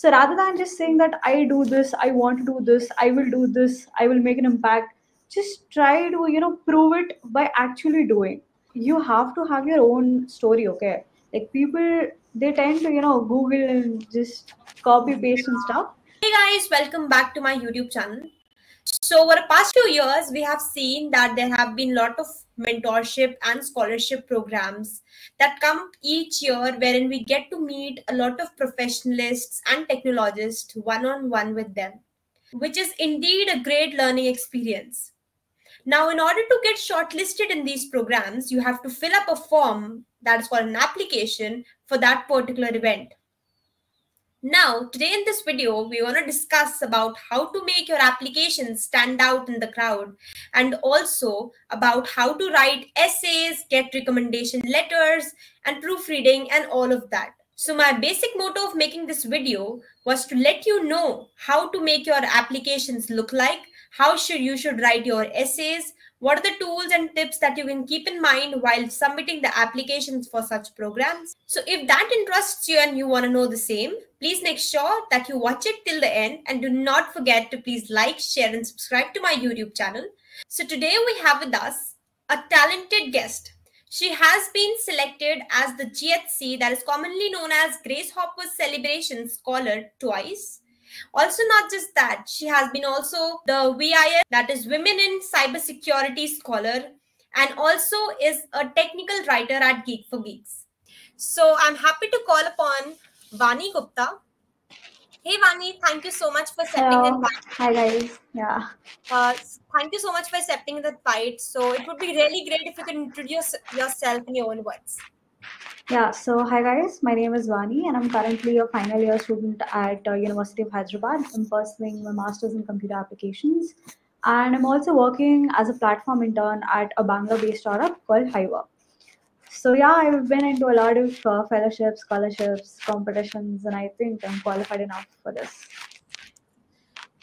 so rather than just saying that i do this i want to do this i will do this i will make an impact just try to you know prove it by actually doing. You have to have your own story okay? Like people they tend to you know google and just copy paste and stuff. Hey guys welcome back to my youtube channel so over the past few years we have seen that there have been a lot of mentorship and scholarship programs that come each year wherein we get to meet a lot of professionalists and technologists one on one with them which is indeed a great learning experience now, in order to get shortlisted in these programs, you have to fill up a form that is called an application for that particular event. Now, today in this video, we want to discuss about how to make your application stand out in the crowd and also about how to write essays, get recommendation letters and proofreading and all of that. So my basic motto of making this video was to let you know how to make your applications look like how should you should write your essays what are the tools and tips that you can keep in mind while submitting the applications for such programs? So if that interests you and you want to know the same please make sure that you watch it till the end and do not forget to please like share and subscribe to my youtube channel. So today we have with us a talented guest. She has been selected as the GHC, that is commonly known as Grace Hopper's Celebration Scholar, twice. Also, not just that, she has been also the VIS, that is Women in Cybersecurity Scholar, and also is a technical writer at Geek for Geeks. So I'm happy to call upon Vani Gupta. Hey Vani, thank you so much for accepting Hello. the Hi guys. Yeah. Uh, thank you so much for accepting the fight. So it would be really great if you could introduce yourself in your own words. Yeah, so hi guys, my name is Vani and I'm currently a final year student at uh, University of Hyderabad. I'm pursuing my master's in computer applications and I'm also working as a platform intern at a Bangalore-based startup called Hiva. So yeah, I've been into a lot of uh, fellowships, scholarships, competitions, and I think I'm qualified enough for this.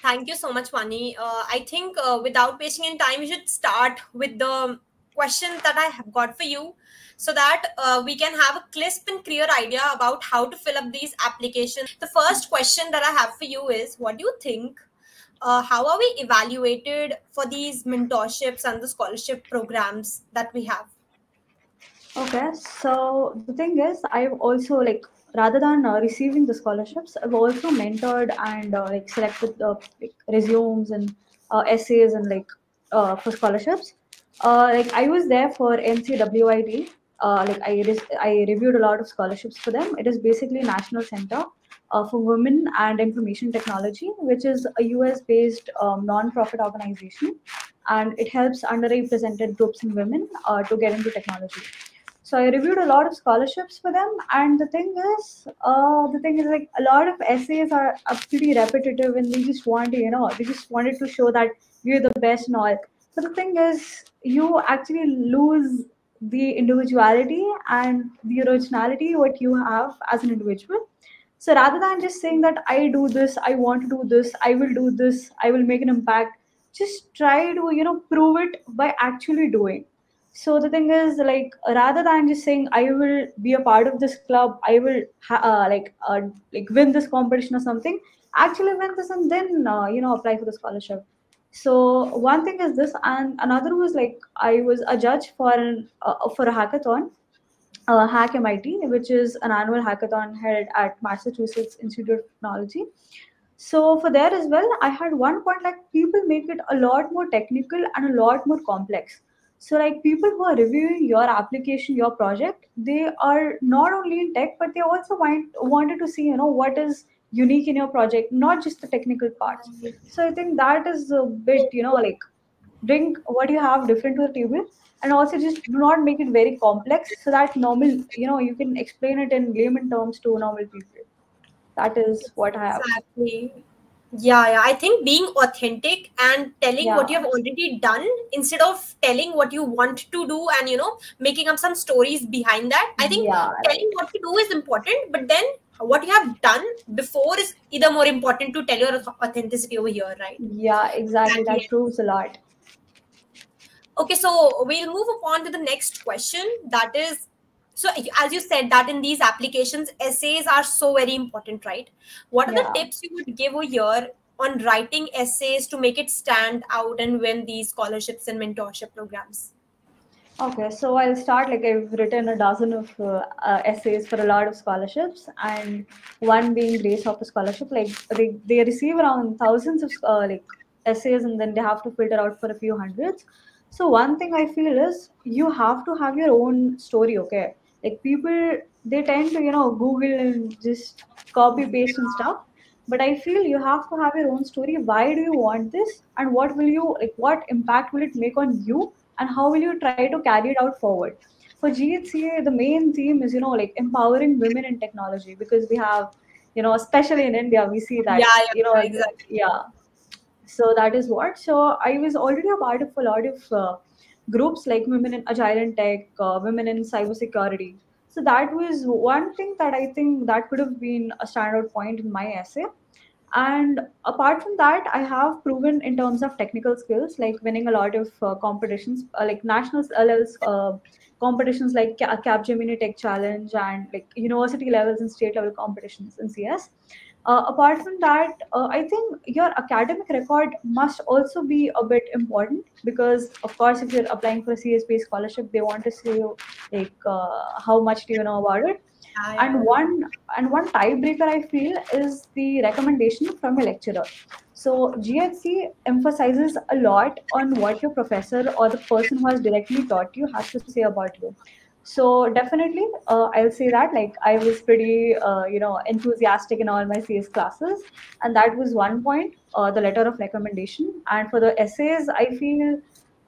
Thank you so much, Vani. Uh, I think uh, without wasting any time, we should start with the question that I have got for you so that uh, we can have a crisp and clear idea about how to fill up these applications. The first question that I have for you is what do you think? Uh, how are we evaluated for these mentorships and the scholarship programs that we have? Okay, so the thing is, I've also like rather than uh, receiving the scholarships, I've also mentored and uh, like selected the like, resumes and uh, essays and like uh, for scholarships. Uh, like I was there for NCWIT, uh, like I, I reviewed a lot of scholarships for them. It is basically National Center uh, for Women and Information Technology, which is a US-based um, non-profit organization, and it helps underrepresented groups and women uh, to get into technology. So I reviewed a lot of scholarships for them, and the thing is, uh, the thing is like a lot of essays are, are pretty repetitive, and they just want to, you know, they just wanted to show that we're the best and all. So the thing is, you actually lose the individuality and the originality what you have as an individual. So rather than just saying that i do this i want to do this i will do this i will make an impact just try to you know prove it by actually doing. So the thing is like rather than just saying i will be a part of this club i will ha- uh, like uh, like win this competition or something actually win this and then uh, you know apply for the scholarship so one thing is this, and another was like I was a judge for an uh, for a hackathon, uh, Hack MIT, which is an annual hackathon held at Massachusetts Institute of Technology. So for there as well, I had one point like people make it a lot more technical and a lot more complex. So like people who are reviewing your application, your project, they are not only in tech, but they also want wanted to see you know what is unique in your project not just the technical parts so i think that is a bit you know like bring what you have different to the table and also just do not make it very complex so that normal you know you can explain it in layman terms to normal people. That is what i have. Exactly. Yeah, yeah. I think being authentic and telling yeah. what you have already done instead of telling what you want to do and you know making up some stories behind that i think yeah. telling what to do is important but then what you have done before is either more important to tell your authenticity over here, right? Yeah, exactly. That, that proves a lot. Okay, so we'll move on to the next question. That is, so as you said that in these applications essays are so very important right what are Yeah. the tips you would give over here on writing essays to make it stand out and win these scholarships and mentorship programs Okay, so I'll start. Like I've written a dozen of uh, uh, essays for a lot of scholarships, and one being Grace Hopper Scholarship. Like they, they receive around thousands of uh, like essays, and then they have to filter out for a few hundreds. So one thing I feel is you have to have your own story. Okay, like people they tend to you know Google and just copy paste and stuff. But I feel you have to have your own story. Why do you want this, and what will you like? What impact will it make on you? And how will you try to carry it out forward? For ghca the main theme is you know like empowering women in technology because we have you know especially in india we see that Yeah, yeah, you know exactly. yeah. So that is what. So i was already a part of a lot of uh, groups like women in agile and tech uh, women in cybersecurity so that was one thing that i think that could have been a standout point in my essay and apart from that i have proven in terms of technical skills like winning a lot of uh, competitions uh, like national uh, levels uh, competitions like Cap- capgemini tech challenge and like university levels and state level competitions in cs uh, apart from that uh, i think your academic record must also be a bit important because of course if you're applying for a csp scholarship they want to see like how much do you know about it and one and one tiebreaker i feel is the recommendation from a lecturer. So ghc emphasizes a lot on what your professor or the person who has directly taught you has to say about you. So definitely uh, i'll say that like i was pretty uh, you know enthusiastic in all my cs classes. And that was one point uh, the letter of recommendation. And for the essays i feel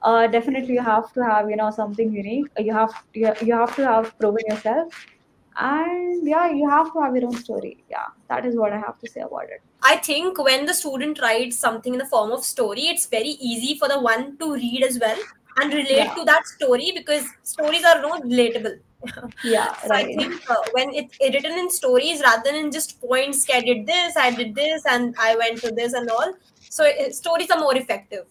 uh, definitely you have to have you know something unique. You have you, you have to have proven yourself and yeah you have to have your own story yeah that is what i have to say about it I think when the student writes something in the form of story, it's very easy for the one to read as well and relate Yeah. to that story because stories are not relatable. yeah So I think uh, when it's written in stories rather than in just points, I did this, I did this, and I went to this and all. So stories are more effective.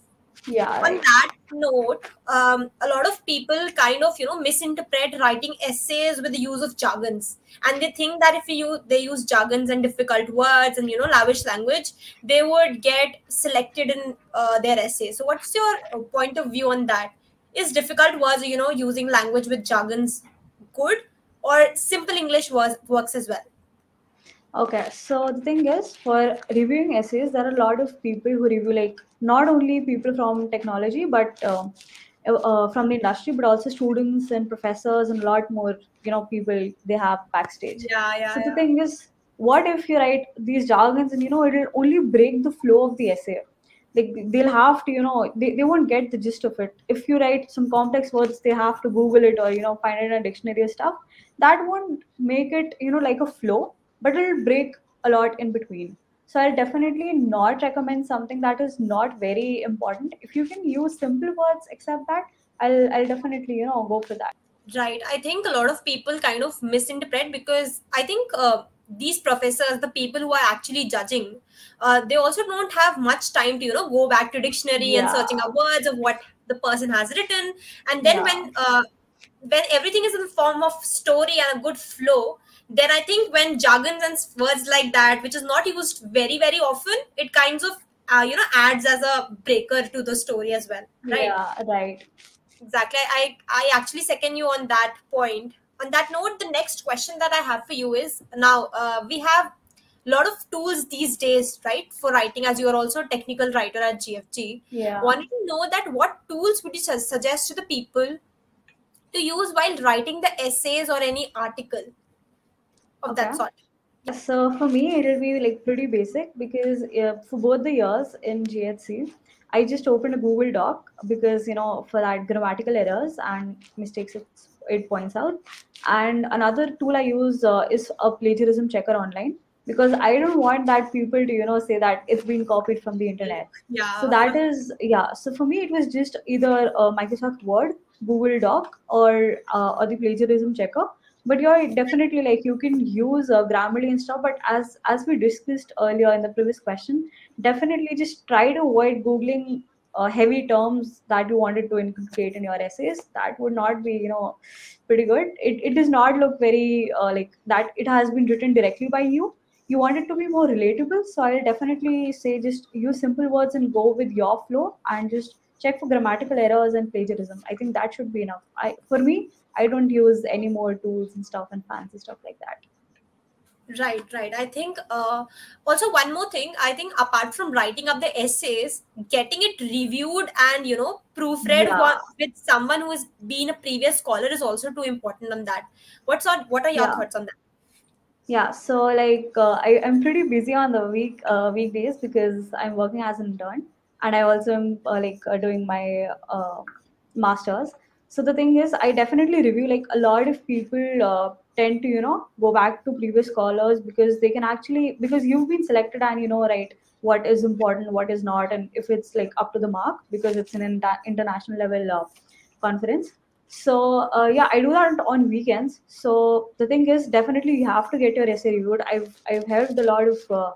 Yeah On that note, um, a lot of people kind of you know misinterpret writing essays with the use of jargons, and they think that if you they use jargons and difficult words and you know lavish language, they would get selected in uh, their essay. So, what's your uh, point of view on that? Is difficult words you know using language with jargons good, or simple English was, works as well? Okay, so the thing is, for reviewing essays, there are a lot of people who review, like not only people from technology, but uh, uh, from the industry, but also students and professors and a lot more, you know, people they have backstage. Yeah, yeah. so the thing is, what if you write these jargons and you know it'll only break the flow of the essay? Like they'll have to, you know, they, they won't get the gist of it. If you write some complex words, they have to Google it or you know find it in a dictionary and stuff. That won't make it, you know, like a flow but it'll break a lot in between. So I'll definitely not recommend something that is not very important. If you can use simple words, except that, I'll I'll definitely you know go for that. Right. I think a lot of people kind of misinterpret because I think uh, these professors, the people who are actually judging, uh, they also don't have much time to you know go back to dictionary and searching up words of what the person has written, and then Yeah. when uh, when everything is in the form of story and a good flow, then I think when jargons and words like that, which is not used very very often, it kinds of uh, you know adds as a breaker to the story as well. Right Yeah, right. exactly i i actually second you on that point on that note the next question that i have for you is now uh, we have a lot of tools these days right for writing as you are also a technical writer at gfg Yeah. wanted to know that what tools would you su- suggest to the people to use while writing the essays or any article of that sort So for me, it'll be like pretty basic because uh, for both the years in GHC, I just opened a Google Doc because you know for that grammatical errors and mistakes it, it points out. And another tool I use uh, is a plagiarism checker online because I don't want that people to you know say that it's been copied from the internet. yeah So that is yeah. So for me, it was just either uh, Microsoft Word, Google Doc, or uh, or the plagiarism checker but you're definitely like you can use uh, grammarly and stuff but as as we discussed earlier in the previous question definitely just try to avoid googling uh, heavy terms that you wanted to inculcate in your essays. That would not be you know pretty good. It, it does not look very uh, like that it has been written directly by you. You want it to be more relatable so i'll definitely say just use simple words and go with your flow and just check for grammatical errors and plagiarism i think that should be enough i for me i don't use any more tools and stuff and fancy stuff like that Right, right. I think uh, also one more thing. I think apart from writing up the essays, getting it reviewed and you know proofread Yeah. with someone who has been a previous scholar is also too important on that. What's on, what are your Yeah. thoughts on that? Yeah, so like uh, I, I'm pretty busy on the week uh, weekdays because I'm working as an intern and I also am uh, like uh, doing my uh, masters. So the thing is, I definitely review like a lot of people uh, tend to you know go back to previous scholars because they can actually because you've been selected and you know right what is important, what is not, and if it's like up to the mark because it's an inter- international level uh, conference. So uh, yeah i do that on weekends. So the thing is definitely you have to get your essay reviewed. I've i've helped a lot of uh,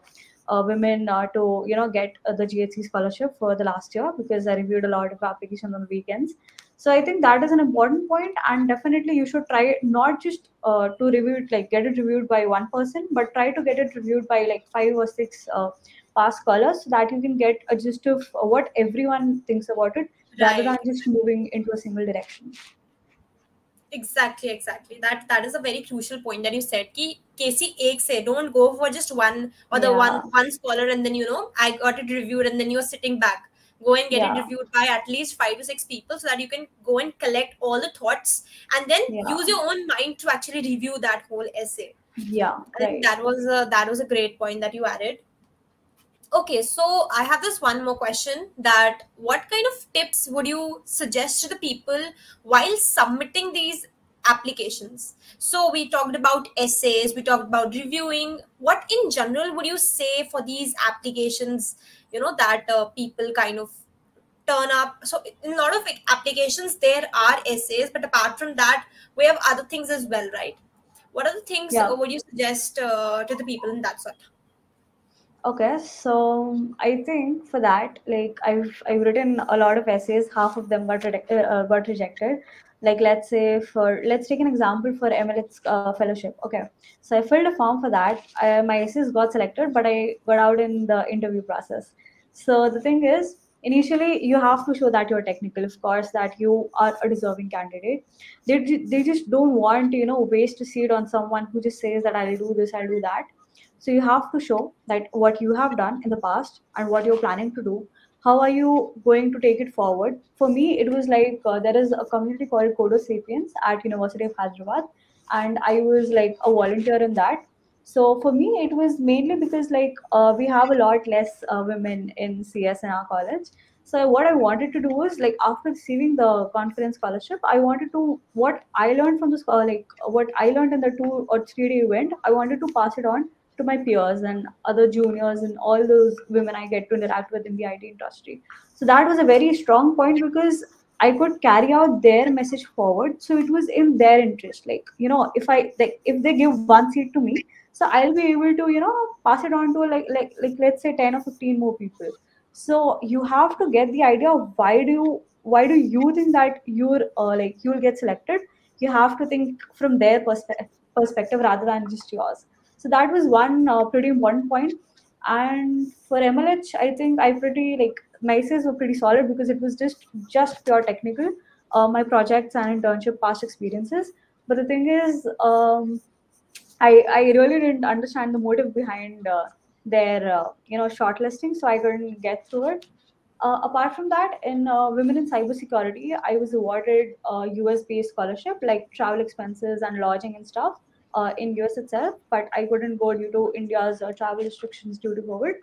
women uh, to you know get uh, the ghc scholarship for the last year because i reviewed a lot of applications on the weekends. So i think that is an important point and definitely you should try not just uh, to review it like get it reviewed by one person but try to get it reviewed by like five or six uh, past scholars so that you can get a gist of uh, what everyone thinks about it rather than just moving into a single direction exactly exactly that that is a very crucial point that you said ki kc ek se don't go for just one or the yeah. one one scholar and then you know i got it reviewed and then you're sitting back go and get yeah. it reviewed by at least five to six people so that you can go and collect all the thoughts and then yeah. use your own mind to actually review that whole essay yeah right. that was a, that was a great point that you added Okay, so I have this one more question that what kind of tips would you suggest to the people while submitting these applications? So we talked about essays, we talked about reviewing. What in general would you say for these applications, you know, that uh, people kind of turn up? So in a lot of applications there are essays, but apart from that, we have other things as well, right? What are the things Yeah. would you suggest uh, to the people in that sort? Okay so i think for that like i've i've written a lot of essays half of them got, reject- uh, uh, got rejected. Like let's say for let's take an example for mlh uh, fellowship okay. So i filled a form for that. I, my essays got selected but i got out in the interview process. So the thing is initially you have to show that you're technical of course that you are a deserving candidate. They, they just don't want you know waste a seat on someone who just says that i'll do this i'll do that so you have to show that what you have done in the past and what you're planning to do how are you going to take it forward? For me it was like uh, there is a community called codo sapiens at university of hyderabad and i was like a volunteer in that. So for me it was mainly because like uh, we have a lot less uh, women in cs in our college. So what i wanted to do was like after receiving the conference scholarship i wanted to what i learned from this uh, like what i learned in the two or three day event i wanted to pass it on to my peers and other juniors and all those women I get to interact with in the IT industry. So that was a very strong point because I could carry out their message forward. So it was in their interest. Like, you know, if I like if they give one seat to me, so I'll be able to, you know, pass it on to like like like let's say 10 or 15 more people. So you have to get the idea of why do you why do you think that you're uh, like you'll get selected? You have to think from their perspe- perspective rather than just yours so that was one uh, pretty important point. And for mlh i think i pretty like my essays were pretty solid because it was just just pure technical uh, my projects and internship past experiences. But the thing is um, I, I really didn't understand the motive behind uh, their uh, you know shortlisting so i couldn't get through it. Uh, apart from that, in uh, Women in Cybersecurity, I was awarded a US-based scholarship like travel expenses and lodging and stuff uh, in US itself, but I couldn't go due to India's uh, travel restrictions due to COVID.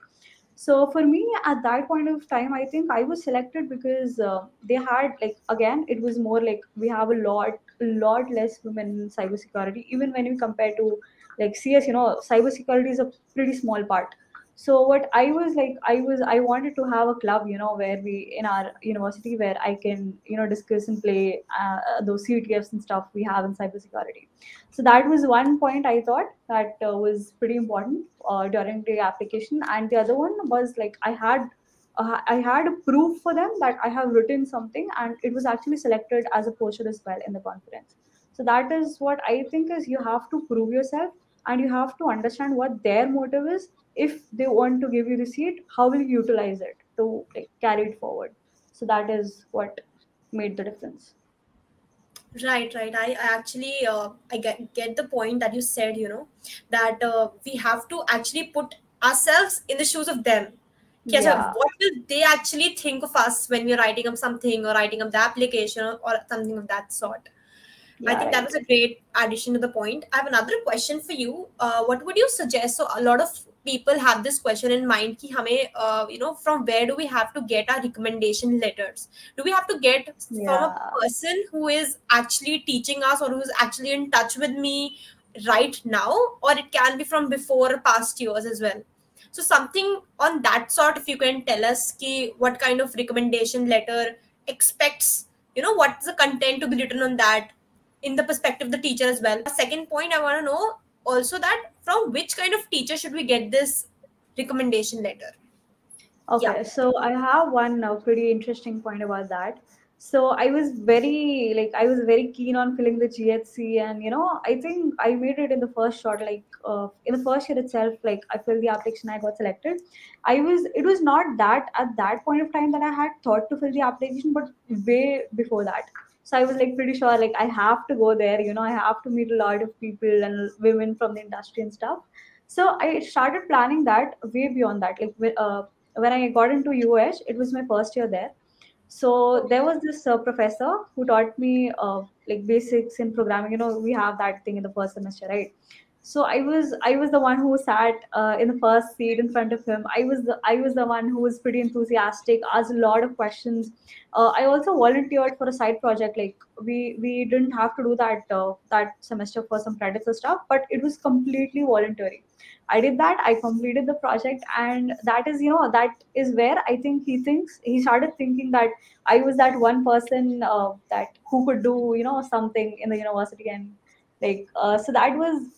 So for me, at that point of time, I think I was selected because uh, they had like again, it was more like we have a lot, lot less women in cybersecurity. Even when you compare to like CS, you know, cybersecurity is a pretty small part so what i was like i was i wanted to have a club you know where we in our university where i can you know discuss and play uh, those ctfs and stuff we have in cybersecurity so that was one point i thought that uh, was pretty important uh, during the application and the other one was like i had uh, I had a proof for them that I have written something, and it was actually selected as a poster as well in the conference. So that is what I think is you have to prove yourself, and you have to understand what their motive is. If they want to give you the seat, how will you utilize it to like, carry it forward? So that is what made the difference. Right, right. I, actually uh, I get get the point that you said. You know that uh, we have to actually put ourselves in the shoes of them. Yeah, what will they actually think of us when we're writing up something or writing up the application or, or something of that sort? Yeah, I think that was a great addition to the point. I have another question for you. Uh, what would you suggest? So a lot of people have this question in mind ki hame, uh, you know, from where do we have to get our recommendation letters? Do we have to get yeah. from a person who is actually teaching us or who's actually in touch with me right now? Or it can be from before past years as well? So something on that sort, if you can tell us ki what kind of recommendation letter expects, you know, what's the content to be written on that? In the perspective of the teacher as well. Second point, I want to know also that from which kind of teacher should we get this recommendation letter? Yeah. Okay, so I have one uh, pretty interesting point about that. So I was very like I was very keen on filling the GHC, and you know I think I made it in the first shot. Like uh, in the first year itself, like I filled the application, I got selected. I was it was not that at that point of time that I had thought to fill the application, but way before that. So I was like pretty sure like I have to go there. You know I have to meet a lot of people and women from the industry and stuff. So I started planning that way beyond that. Like uh, when I got into UH, it was my first year there. So there was this uh, professor who taught me uh, like basics in programming. You know, we have that thing in the first semester, right? So I was I was the one who sat uh, in the first seat in front of him. I was the I was the one who was pretty enthusiastic, asked a lot of questions. Uh, I also volunteered for a side project. Like we we didn't have to do that uh, that semester for some credits or stuff, but it was completely voluntary I did that. I completed the project, and that is, you know, that is where I think he thinks he started thinking that I was that one person uh, that who could do, you know, something in the university, and like, uh, so that was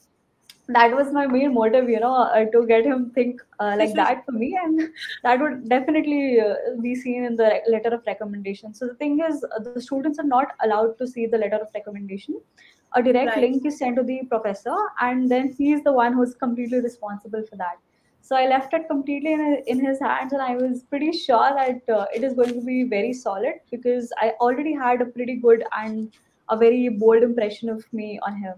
that was my main motive, you know, uh, to get him think uh, like that for me, and that would definitely uh, be seen in the letter of recommendation. So the thing is, uh, the students are not allowed to see the letter of recommendation a direct Right. link is sent to the professor and then he is the one who's completely responsible for that so i left it completely in, in his hands and i was pretty sure that uh, it is going to be very solid because i already had a pretty good and a very bold impression of me on him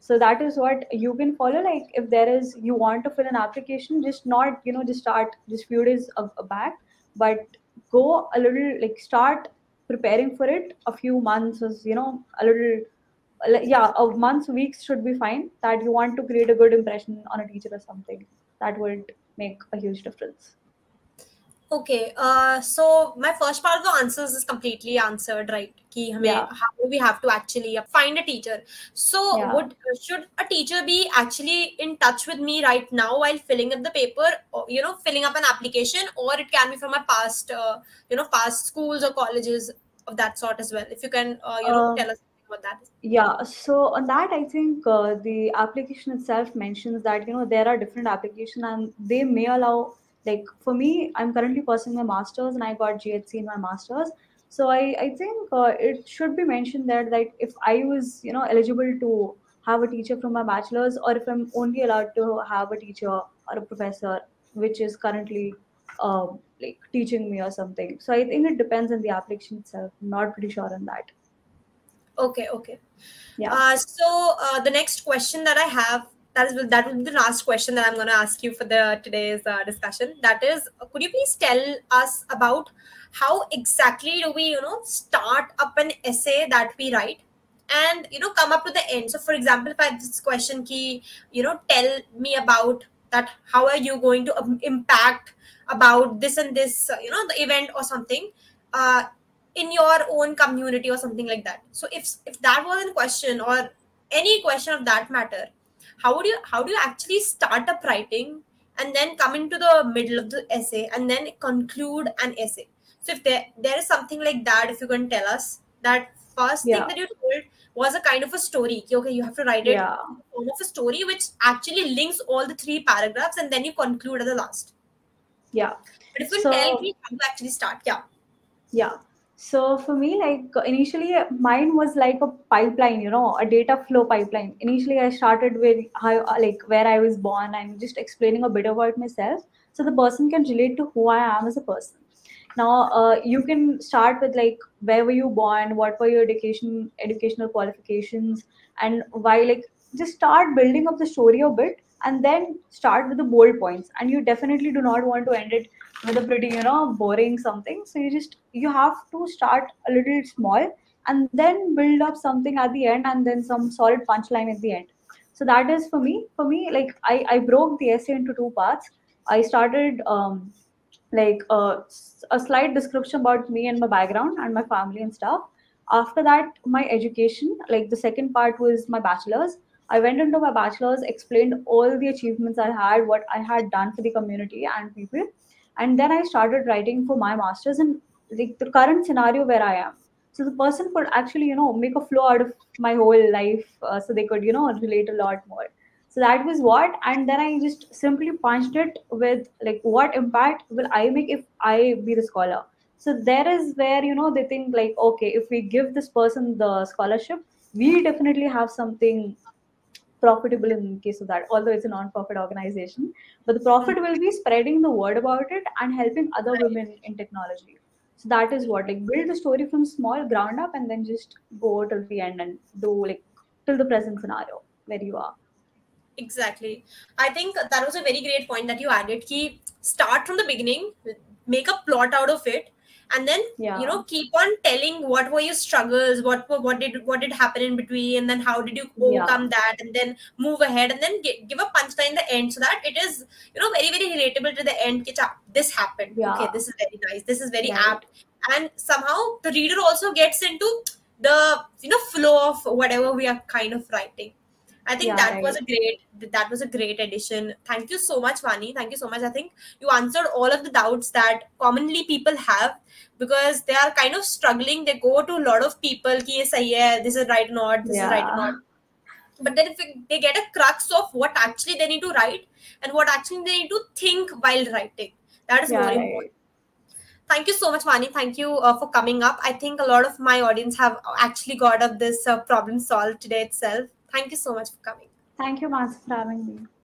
so that is what you can follow like if there is you want to fill an application just not you know just start just few days back but go a little like start preparing for it a few months as you know a little yeah a months weeks should be fine that you want to create a good impression on a teacher or something that would make a huge difference Okay, uh, so my first part of the answers is completely answered, right? Ki hame, yeah how do we have to actually find a teacher? So, yeah would should a teacher be actually in touch with me right now while filling up the paper, or you know, filling up an application, or it can be from my past, uh, you know, past schools or colleges of that sort as well. If you can, uh, you know, um, tell us about that. yeah so on that i think uh, the application itself mentions that you know there are different applications and they may allow like for me i'm currently pursuing my masters and i got ghc in my masters. So i i think uh, it should be mentioned that like if i was you know eligible to have a teacher from my bachelor's or if i'm only allowed to have a teacher or a professor which is currently um, like teaching me or something. So i think it depends on the application itself. I'm not pretty sure on that. Okay, okay. yeah. Uh, so uh, the next question that I have that is that will be the last question that I'm going to ask you for the today's uh, discussion. That is, uh, could you please tell us about how exactly do we you know start up an essay that we write and you know come up to the end. So, for example, if I this question, key you know tell me about that. How are you going to um, impact about this and this uh, you know the event or something? Uh, in your own community or something like that so if if that was a question or any question of that matter how would you how do you actually start up writing and then come into the middle of the essay and then conclude an essay so if there there is something like that if you can tell us that first thing that you told was a kind of a story Okay, you have to write it yeah in the form of a story which actually links all the three paragraphs and then you conclude at the last Yeah. But if you So- tell me how to actually start, yeah. Yeah. So for me, like initially, mine was like a pipeline, you know, a data flow pipeline. Initially, I started with how, like, where I was born and just explaining a bit about myself, so the person can relate to who I am as a person. Now, uh, you can start with like, where were you born? What were your education, educational qualifications, and why? Like, just start building up the story a bit, and then start with the bold points. And you definitely do not want to end it with a pretty you know boring something. So you just you have to start a little small and then build up something at the end and then some solid punchline at the end. So that is for me. For me like i i broke the essay into two parts. I started um like s- a slight description about me and my background and my family and stuff. After that my education like the second part was my bachelor's. I went into my bachelor's explained all the achievements i had what i had done for the community and people and then i started writing for my masters and like the current scenario where i am. So the person could actually you know make a flow out of my whole life uh, so they could you know relate a lot more. So that was what and then i just simply punched it with like what impact will i make if i be the scholar? So there is where you know they think like okay if we give this person the scholarship we definitely have something profitable in case of that although it's a non-profit organization but the profit will be spreading the word about it and helping other women in technology so that is what like build the story from small ground up and then just go till the end and do like till the present scenario where you are Exactly. I think that was a very great point that you added. Ki start from the beginning, make a plot out of it, and then yeah you know keep on telling what were your struggles, what were what did what did happen in between, and then how did you Yeah. overcome that, and then move ahead, and then gi- give a punchline in the end so that it is you know very very relatable to the end. This happened. Yeah. Okay, this is very nice. This is very Right. apt, and somehow the reader also gets into the you know flow of whatever we are kind of writing. I think Yeah, that was a great that was a great addition. Thank you so much, Vani. Thank you so much. I think you answered all of the doubts that commonly people have because they are kind of struggling. They go to a lot of people, ki sahi hai, this is right or not, this is right or not. But then if they get a crux of what actually they need to write and what actually they need to think while writing, that is yeah more right important. Thank you so much, Vani. Thank you uh, for coming up. I think a lot of my audience have actually got up this uh, problem solved today itself. Thank you so much for coming. thank you Mans, for having me